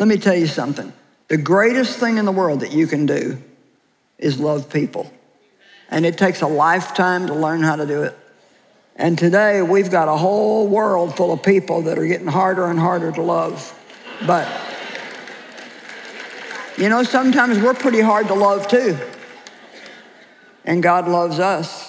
Let me tell you something. The greatest thing in the world that you can do is love people. And it takes a lifetime to learn how to do it. And today we've got a whole world full of people that are getting harder and harder to love. But, you know, sometimes we're pretty hard to love too. And God loves us.